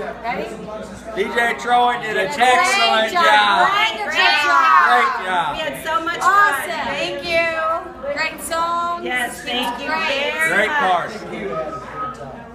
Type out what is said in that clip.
Ready? DJ Troy did an a excellent job. job. Great, Great great job. We had so much Awesome. fun. Thank you. Great songs. Yes, thank you Great. Great much.